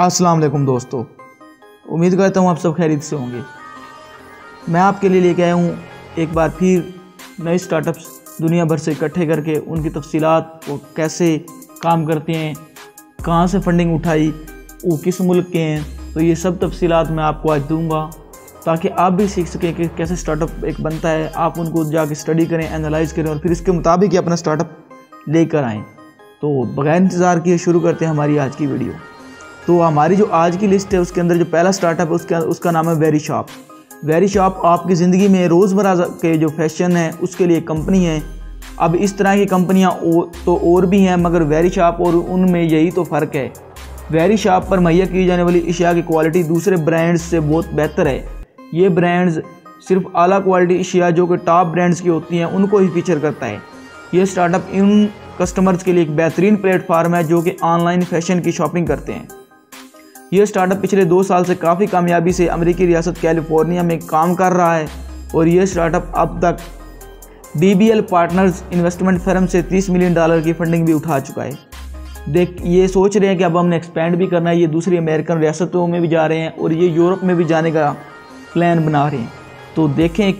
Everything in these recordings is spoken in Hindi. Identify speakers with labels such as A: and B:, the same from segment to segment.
A: अस्सलाम वालेकुम दोस्तों। उम्मीद करता हूँ आप सब खैरियत से होंगे। मैं आपके लिए लेके आया हूँ एक बार फिर नए स्टार्टअप्स दुनिया भर से इकट्ठे करके उनकी तफसीलात वो कैसे काम करते हैं, कहाँ से फंडिंग उठाई, वो किस मुल्क के हैं तो ये सब तफसीलात मैं आपको आज दूँगा। ताकि आप भी सीख सकें कि कैसे स्टार्टअप एक बनता है, आप उनको जाके स्टडी करें एनालाइज करें और फिर इसके मुताबिक ही अपना स्टार्टअप लेकर आएँ। तो बगैर इंतज़ार किए शुरू करते हैं हमारी आज की वीडियो तो हमारी जो आज की लिस्ट है, उसके अंदर जो पहला स्टार्टअप है, उसका उसका नाम है वेरी शॉप वेरी शॉप आपकी ज़िंदगी में रोज़मर्रा के जो फ़ैशन है, उसके लिए कंपनी है। अब इस तरह की कंपनियाँ तो और भी हैं, मगर वेरी शॉप और उनमें यही तो फ़र्क है। वेरी शॉप पर मुहैया की जाने वाली अशिया की क्वालिटी दूसरे ब्रांड्स से बहुत बेहतर है। ये ब्रांड्स सिर्फ़ आला क्वालिटी अशिया जो कि टॉप ब्रांड्स की होती हैं, उनको ही फीचर करता है। ये स्टार्टअप इन कस्टमर्स के लिए एक बेहतरीन प्लेटफार्म है, जो कि ऑनलाइन फ़ैशन की शॉपिंग करते हैं। यह स्टार्टअप पिछले दो साल से काफ़ी कामयाबी से अमेरिकी रियासत कैलिफ़ोर्निया में काम कर रहा है और यह स्टार्टअप अब तक डी पार्टनर्स इन्वेस्टमेंट फर्म से 30 मिलियन डॉलर की फंडिंग भी उठा चुका है। देख, ये सोच रहे हैं कि अब हमने एक्सपेंड भी करना है, ये दूसरी अमेरिकन रियासतों में भी जा रहे हैं और ये यूरोप में भी जाने का प्लान बना रहे हैं। तो देखें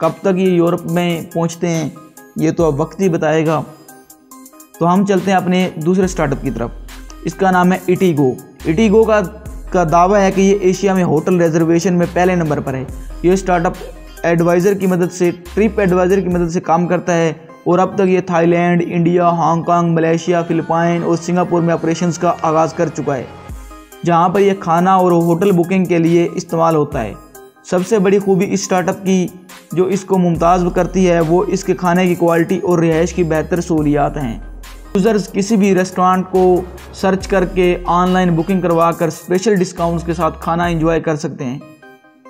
A: कब तक ये यूरोप में पहुँचते हैं, ये तो अब वक्त ही बताएगा। तो हम चलते हैं अपने दूसरे स्टार्टअप की तरफ़। इसका नाम है इटीगो इटीगो का का दावा है कि ये एशिया में होटल रिजर्वेशन में पहले नंबर पर है। ये स्टार्टअप एडवाइज़र की मदद से ट्रिप एडवाइज़र की मदद से काम करता है और अब तक ये Thailand, India, Hong Kong, Malaysia, Philippine और सिंगापुर में ऑपरेशंस का आगाज़ कर चुका है, जहाँ पर यह खाना और होटल बुकिंग के लिए इस्तेमाल होता है। सबसे बड़ी खूबी इस स्टार्टअप की, जो इसको मुमताज़ करती है, वो इसके खाने की क्वालिटी और रिहाइश की बेहतर सहूलियात हैं। यूज़र्स किसी भी रेस्टोरेंट को सर्च करके ऑनलाइन बुकिंग करवा कर स्पेशल डिस्काउंट्स के साथ खाना इंजॉय कर सकते हैं।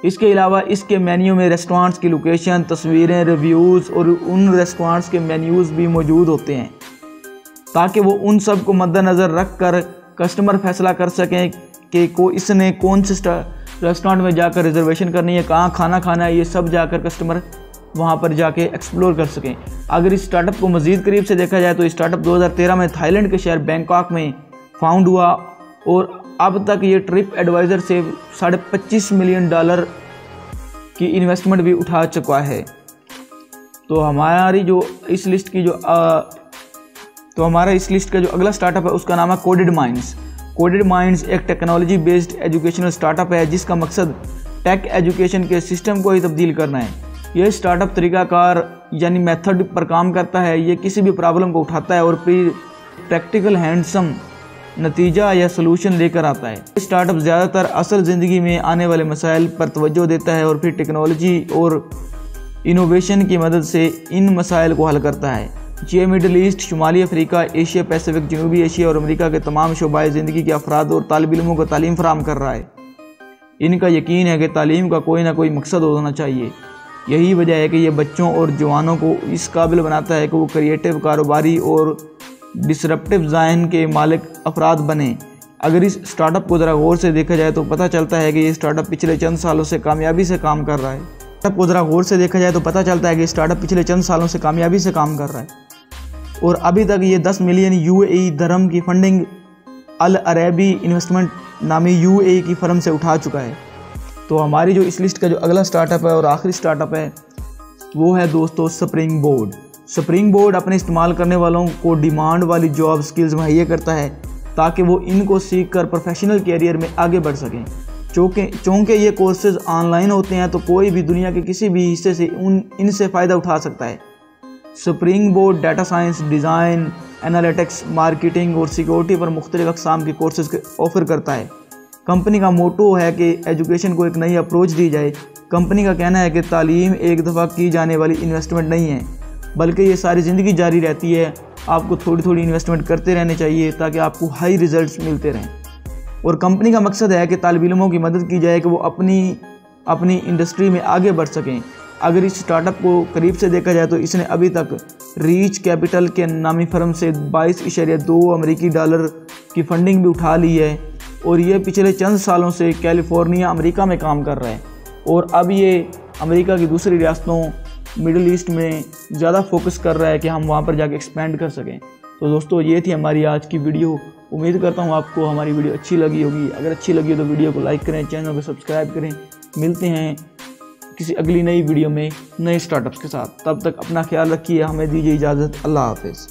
A: इसके अलावा इसके मेन्यू में रेस्टोरेंट्स की लोकेशन तस्वीरें रिव्यूज़ और उन रेस्टोरेंट्स के मेन्यूज़ भी मौजूद होते हैं। ताकि वो उन सबको मद्दनज़र रख कर कस्टमर फैसला कर सकें कि को इसने कौन से रेस्टोरेंट में जाकर रिजर्वेशन करनी है, कहाँ खाना खाना है, ये सब जाकर कस्टमर वहाँ पर जाके एक्सप्लोर कर सकें। अगर इस स्टार्टअप को मज़ीद करीब से देखा जाए तो स्टार्टअप 2013 में थाईलैंड के शहर बैंकॉक में फाउंड हुआ और अब तक ये ट्रिप एडवाइज़र से साढ़े पच्चीस मिलियन डॉलर की इन्वेस्टमेंट भी उठा चुका है। तो हमारी जो इस लिस्ट की जो आ, तो हमारा इस लिस्ट का जो अगला स्टार्टअप है उसका नाम है कोडेड माइंड्स कोडेड माइंड्स एक टेक्नोलॉजी बेस्ड एजुकेशनल स्टार्टअप है जिसका मकसद टेक एजुकेशन के सिस्टम को ही तब्दील करना है। यह स्टार्टअप तरीकाकार यानी मेथड पर काम करता है ये किसी भी प्रॉब्लम को उठाता है और फिर प्रैक्टिकल हैंडसम नतीजा या सलूशन लेकर आता है। स्टार्टअप ज़्यादातर असल ज़िंदगी में आने वाले मसाइल पर तवज्जो देता है और फिर टेक्नोलॉजी और इनोवेशन की मदद से इन मसाइल को हल करता है। ये मिडल ईस्ट शुमाली अफ्रीका एशिया पैसिफिक जनूबी एशिया और अमेरिका के तमाम शोबाए ज़िंदगी के अफराद और तालब इलमों को तालीम फराम कर रहा है। इनका यकीन है कि तालीम का कोई ना कोई मकसद होना चाहिए। यही वजह है कि ये बच्चों और जवानों को इस काबिल बनाता है कि वो क्रिएटिव कारोबारी और डिसरप्टिव जहन के मालिक अफराद बने। अगर इस स्टार्टअप को ज़रा गौर से देखा जाए तो पता चलता है कि ये स्टार्टअप पिछले चंद सालों से कामयाबी से काम कर रहा है। स्टार्टअप को ज़रा गौर से देखा जाए तो पता चलता है कि स्टार्टअप पिछले चंद सालों से कामयाबी से काम कर रहा है। और अभी तक ये 10 मिलियन यू धर्म की फंडिंग अल अरेबी इन्वेस्टमेंट नामी यू की फर्म से उठा चुका है। तो हमारी जो इस लिस्ट का जो अगला स्टार्टअप है और आखिरी स्टार्टअप है, वो है दोस्तों स्प्रिंग बोर्ड स्प्रिंग बोर्ड अपने इस्तेमाल करने वालों को डिमांड वाली जॉब स्किल्स मुहैया करता है, ताकि वो इनको सीख कर प्रोफेशनल कैरियर में आगे बढ़ सकें। चूँकि चूँकि ये कोर्सेज ऑनलाइन होते हैं तो कोई भी दुनिया के किसी भी हिस्से से उन, इनसे फ़ायदा उठा सकता है। Springboard data science design analytics marketing और सिक्योरिटी पर मुख्तलिफ़ अकसाम के कोर्सेज ऑफ़र करता है। कंपनी का मोटो है कि एजुकेशन को एक नई अप्रोच दी जाए। कंपनी का कहना है कि तालीम एक दफ़ा की जाने वाली इन्वेस्टमेंट नहीं है, बल्कि ये सारी ज़िंदगी जारी रहती है। आपको थोड़ी थोड़ी इन्वेस्टमेंट करते रहने चाहिए ताकि आपको हाई रिजल्ट्स मिलते रहें। और कंपनी का मकसद है कि तालब इलमों की मदद की जाए कि वो अपनी अपनी इंडस्ट्री में आगे बढ़ सकें। अगर इस स्टार्टअप को करीब से देखा जाए तो इसने अभी तक रीच कैपिटल के नामी फर्म से बाईस इशारे दो अमरीकी डॉलर की फंडिंग भी उठा ली है। और ये पिछले चंद सालों से कैलिफ़ोर्निया अमेरिका में काम कर रहा है। और अब ये अमेरिका की दूसरी रियासतों, मिडल ईस्ट में ज़्यादा फोकस कर रहा है कि हम वहाँ पर जाके एक्सपेंड कर सकें। तो दोस्तों, ये थी हमारी आज की वीडियो। उम्मीद करता हूँ आपको हमारी वीडियो अच्छी लगी होगी। अगर अच्छी लगी हो तो वीडियो को लाइक करें, चैनल को सब्सक्राइब करें। मिलते हैं किसी अगली नई वीडियो में नए स्टार्टअप्स के साथ। तब तक अपना ख्याल रखिए। हमें दीजिए इजाज़त। अल्लाह हाफिज़।